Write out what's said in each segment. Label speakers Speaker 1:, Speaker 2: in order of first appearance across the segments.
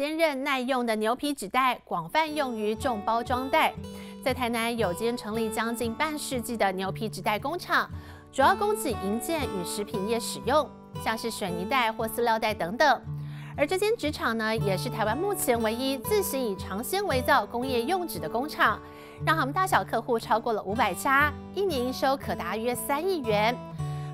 Speaker 1: 坚韧耐用的牛皮纸袋广泛用于重包装袋。在台南有间成立将近半世纪的牛皮纸袋工厂，主要供给营建与食品业使用，像是水泥袋或饲料袋等等。而这间纸厂呢，也是台湾目前唯一自行以长纤维造工业用纸的工厂，让他们大小客户超过了五百家，一年营收可达约三亿元。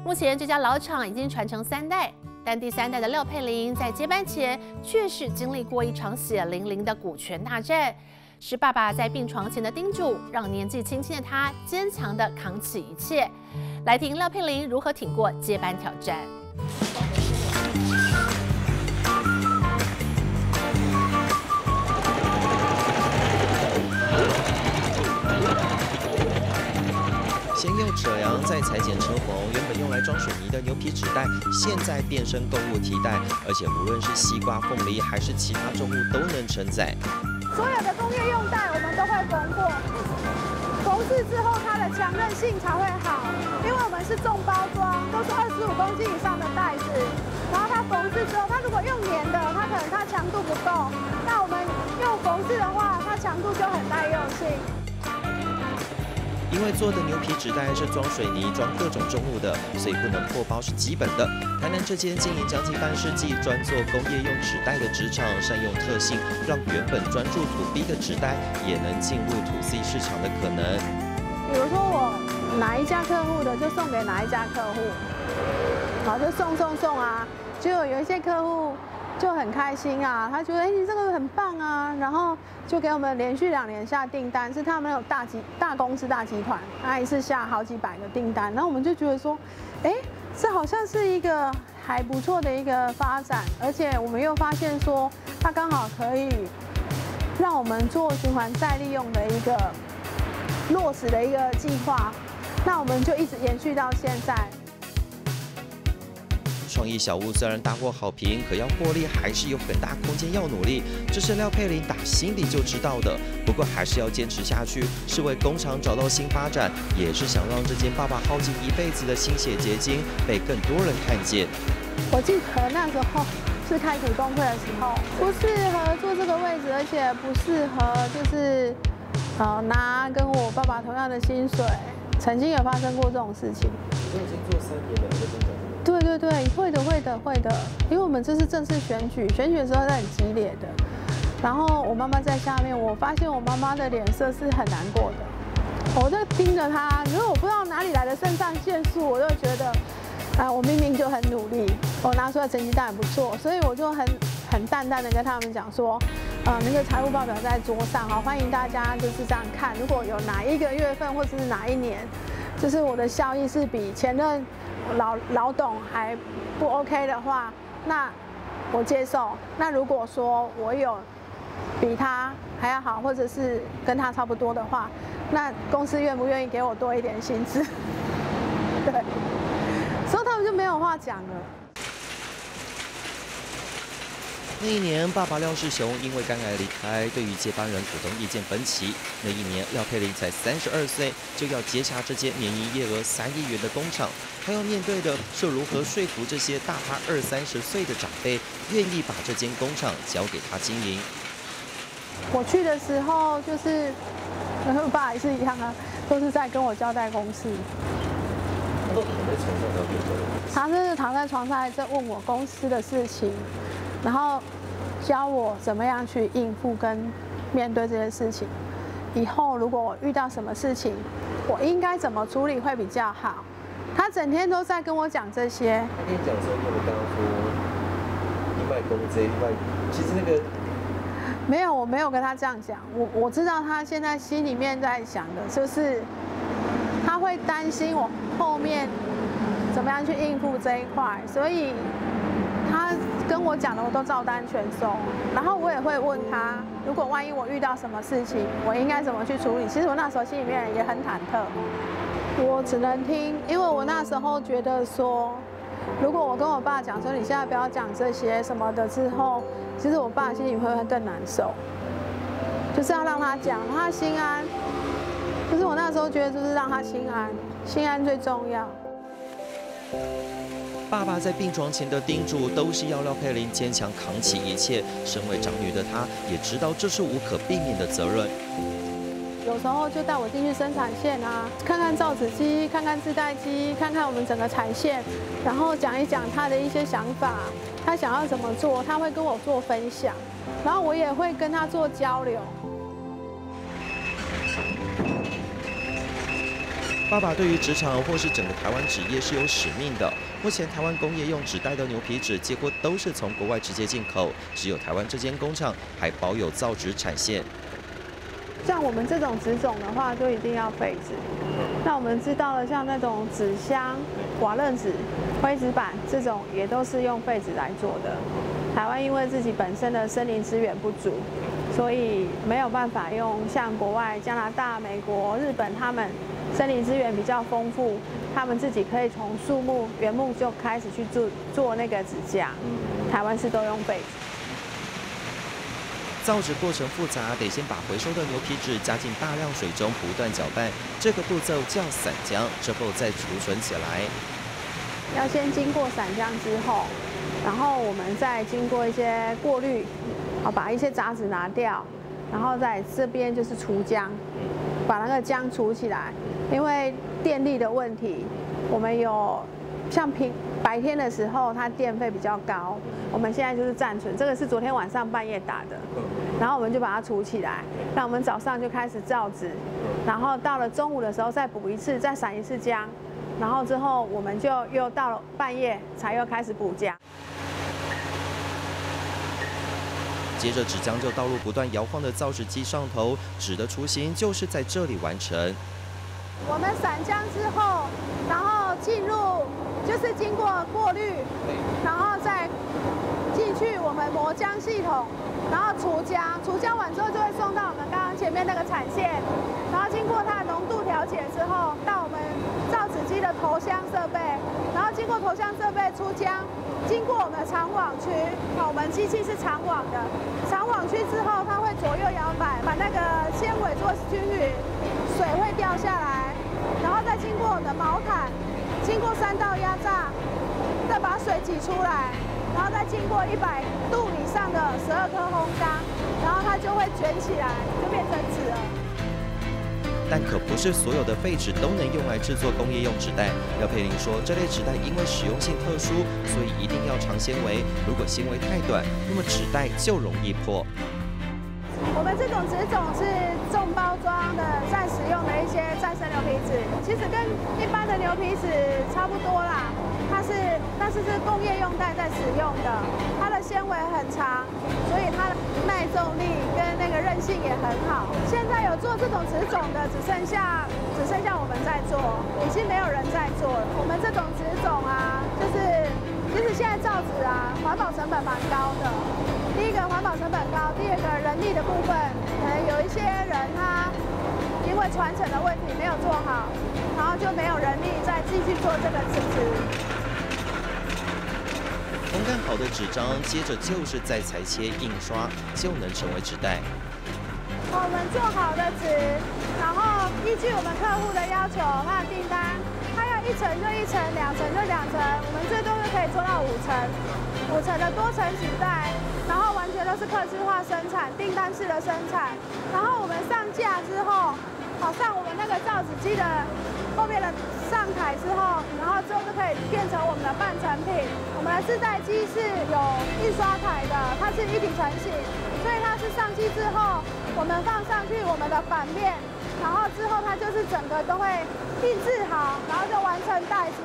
Speaker 1: 目前这家老厂已经传承三代，但第三代的廖佩玲在接班前，确实经历过一场血淋淋的股权大战，是爸爸在病床前的叮嘱，让年纪轻轻的她坚强地扛起一切。来听廖佩玲如何挺过接班挑战。
Speaker 2: 用扯梁，再裁剪车缝。原本用来装水泥的牛皮纸袋，现在变身购物提袋，而且无论是西瓜、凤梨还是其他重物都能承载。
Speaker 3: 所有的工业用袋我们都会缝过，缝制之后它的强韧性才会好，因为我们是重包装，都是二十五公斤以上的袋子。然后它缝制之后，它如果用粘的，它可能它强度不够，那我们用缝制的话，它强度就很耐用性。
Speaker 2: 因为做的牛皮纸袋是装水泥、装各种重物的，所以不能破包是基本的。台南这间经营将近半世纪、专做工业用纸袋的纸厂，善用特性，让原本专注土 B 的纸袋也能进入土 C 市场的可能。
Speaker 3: 比如说我哪一家客户的，就送给哪一家客户，好就送送送啊，就有一些客户。就很开心啊，他觉得哎你这个很棒啊，然后就给我们连续两年下订单，是他们有大集大公司大集团，他一次下好几百个订单，然后我们就觉得说，哎，这好像是一个还不错的一个发展，而且我们又发现说，它刚好可以让我们做循环再利用的一个落实的一个计划，那我们就一直延续到现在。
Speaker 2: 创意小屋虽然大获好评，可要获利还是有很大空间要努力。这是廖佩玲打心底就知道的。不过还是要坚持下去，是为工厂找到新发展，也是想让这间爸爸耗尽一辈子的心血结晶被更多人看见。
Speaker 3: 我记得那时候是开股东会的时候，不适合坐这个位置，而且不适合就是呃拿跟我爸爸同样的薪水。曾经有发生过这种事情。
Speaker 2: 我已经做三年了。
Speaker 3: 对对对，会的会的会的，因为我们这是正式选举，选举的时候是很激烈的。然后我妈妈在下面，我发现我妈妈的脸色是很难过的。我在盯着她，因为我不知道哪里来的肾上腺素，我就觉得，啊，我明明就很努力，我拿出来成绩单很不错，所以我就很很淡淡的跟他们讲说，呃，那个财务报表在桌上，哈，欢迎大家就是这样看，如果有哪一个月份或者是哪一年，就是我的效益是比前任。老老董还不 OK 的话，那我接受。那如果说我有比他还要好，或者是跟他差不多的话，那公司愿不愿意给我多一点薪资？对，所以他们就没有话讲了。
Speaker 2: 那一年，爸爸廖世雄因为肝癌离开，对于接班人股东意见分歧。那一年，廖佩玲才三十二岁，就要接下这间年营业额三亿元的工厂，他要面对的是如何说服这些大他二三十岁的长辈，愿意把这间工厂交给他经营。
Speaker 3: 我去的时候，就是和爸也是一样啊，都是在跟我交代公司。他是躺在床上在问我公司的事情。然后教我怎么样去应付跟面对这些事情。以后如果我遇到什么事情，我应该怎么处理会比较好？他整天都在跟我讲这些。
Speaker 2: 他跟你讲说，我刚刚说你卖公资，你卖，其实那个
Speaker 3: 没有，我没有跟他这样讲。我我知道他现在心里面在想的就是，他会担心我后面怎么样去应付这一块，所以。他跟我讲的我都照单全收，然后我也会问他，如果万一我遇到什么事情，我应该怎么去处理？其实我那时候心里面也很忐忑，我只能听，因为我那时候觉得说，如果我跟我爸讲说你现在不要讲这些什么的之后，其实我爸心里会更难受，就是要让他讲，让他心安。可是我那时候觉得就是让他心安，心安最重要。
Speaker 2: 爸爸在病床前的叮嘱，都是要廖佩玲坚强扛起一切。身为长女的她，也知道这是无可避免的责任。
Speaker 3: 有时候就带我进去生产线啊，看看造纸机，看看自带机，看看我们整个产线，然后讲一讲他的一些想法，他想要怎么做，他会跟我做分享，然后我也会跟他做交流。
Speaker 2: 爸爸对于职场或是整个台湾纸业是有使命的。目前台湾工业用纸袋的牛皮纸几乎都是从国外直接进口，只有台湾这间工厂还保有造纸产线。
Speaker 3: 像我们这种纸种的话，就一定要废纸。那我们知道了，像那种纸箱、瓦楞纸、灰纸板这种，也都是用废纸来做的。台湾因为自己本身的森林资源不足，所以没有办法用像国外加拿大、美国、日本他们。森林资源比较丰富，他们自己可以从树木原木就开始去做做那个纸架。台湾是都用废纸。
Speaker 2: 造纸过程复杂，得先把回收的牛皮纸加进大量水中不断搅拌，这个步骤叫散浆，之后再储存起来。
Speaker 3: 要先经过散浆之后，然后我们再经过一些过滤，好把一些杂质拿掉，然后在这边就是除浆，把那个浆除起来。因为电力的问题，我们有像平白天的时候，它电费比较高。我们现在就是暂存，这个是昨天晚上半夜打的，然后我们就把它储起来。那我们早上就开始造纸，然后到了中午的时候再补一次，再散一次浆，然后之后我们就又到了半夜才又开始补浆。
Speaker 2: 接着纸浆就倒入不断摇晃的造纸机上头，纸的雏形就是在这里完成。
Speaker 3: 我们散浆之后，然后进入就是经过过滤，然后再进去我们磨浆系统，然后除浆，除浆完之后就会送到我们刚刚前面那个产线，然后经过它的浓度调节之后，到我们造纸机的投箱设备，然后经过投箱设备出浆，经过我们的长网区，我们机器是长网的，长网区之后它会左右摇摆，把那个纤维做均匀，水会掉下来。然后再经过我的毛毯，经过三道压榨，再把水挤出来，然后再经过一百度以上的十二颗烘干，然后它就会卷起来，就变成纸了。
Speaker 2: 但可不是所有的废纸都能用来制作工业用纸袋。廖佩玲说，这类纸袋因为使用性特殊，所以一定要长纤维。如果纤维太短，那么纸袋就容易破。
Speaker 3: 我们这种纸种是重包装的，在使用的一些再生牛皮纸，其实跟一般的牛皮纸差不多啦。它是，但是是工业用袋在使用的，它的纤维很长，所以它的耐重力跟那个韧性也很好。现在有做这种纸种的，只剩下只剩下我们在做，已经没有人在做了。我们这种纸种啊，就是其实现在造纸啊，环保成本蛮高的。第一个环保成本高，第二个人力的部分，可能有一些人他因为传承的问题没有做好，然后就没有人力再继续做这个纸质。
Speaker 2: 烘干好的纸张，接着就是再裁切印刷，就能成为纸袋。
Speaker 3: 我们做好的纸，然后依据我们客户的要求，他的订单，他要一层就一层，两层就两层，我们最多就可以做到五层，五层的多层纸袋。然后完全都是客制化生产、订单式的生产。然后我们上架之后，好上我们那个造纸机的后面的上台之后，然后之后就可以变成我们的半成品。我们的自带机是有印刷台的，它是一体成型，所以它是上机之后，我们放上去我们的反面，然后之后它就是整个都会定制好，然后就完成袋子。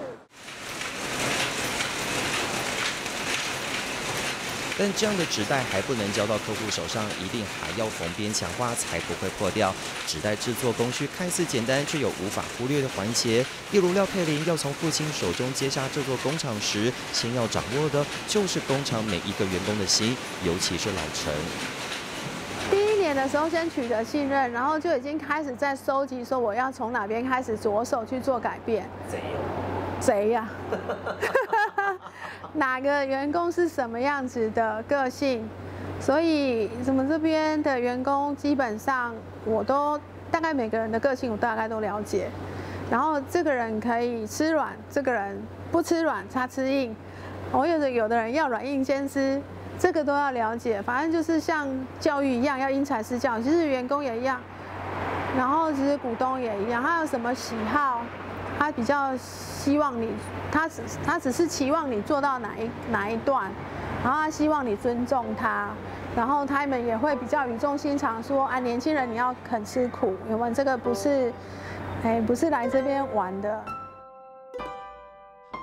Speaker 2: 但这样的纸袋还不能交到客户手上，一定还要缝边强化，才不会破掉。纸袋制作工序看似简单，却有无法忽略的环节。例如廖佩玲要从父亲手中接下这座工厂时，先要掌握的就是工厂每一个员工的心，尤其是老陈。
Speaker 3: 第一年的时候，先取得信任，然后就已经开始在收集，说我要从哪边开始着手去做改变。
Speaker 2: 贼
Speaker 3: 贼呀！哪个员工是什么样子的个性？所以，我们这边的员工基本上我都大概每个人的个性我大概都了解。然后，这个人可以吃软，这个人不吃软，他吃硬。我有的有的人要软硬兼施，这个都要了解。反正就是像教育一样，要因材施教。其实员工也一样，然后其实股东也一样。他有什么喜好，他比较希望你，他只他只是期望你做到哪一哪一段，然后他希望你尊重他，然后他们也会比较语重心长说啊，年轻人你要肯吃苦，因为这个不是，哎，不是来这边玩的。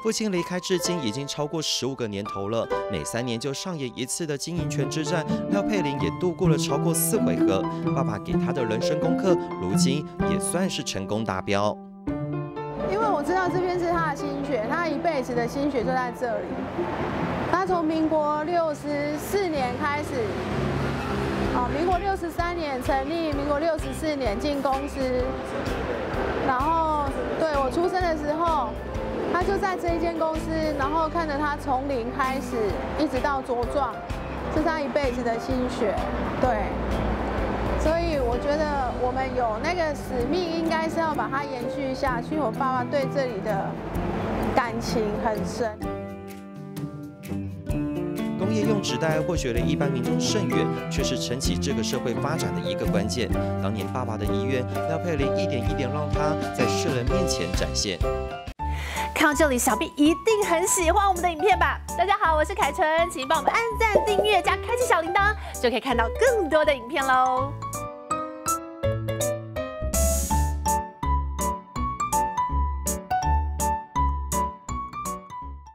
Speaker 2: 父亲离开至今已经超过十五个年头了，每三年就上演一次的经营权之战。廖佩玲也度过了超过四回合，爸爸给她的人生功课，如今也算是成功达标。
Speaker 3: 因为我知道这边是他的心血，他一辈子的心血就在这里。他从民国六十四年开始，哦，民国六十三年成立，民国六十四年进公司，然后对我出生的时候。他就在这一间公司，然后看着他从零开始，一直到茁壮，这是他一辈子的心血，对。所以我觉得我们有那个使命，应该是要把它延续下去。我爸爸对这里的感情很深。
Speaker 2: 工业用纸袋或许离一般民众甚远，却是撑起这个社会发展的一个关键。当年爸爸的遗愿，廖佩玲一点一点让他在世人面前展现。
Speaker 1: 看到这里，想必一定很喜欢我们的影片吧？大家好，我是凯纯，请帮我们按赞、订阅加开启小铃铛，就可以看到更多的影片喽。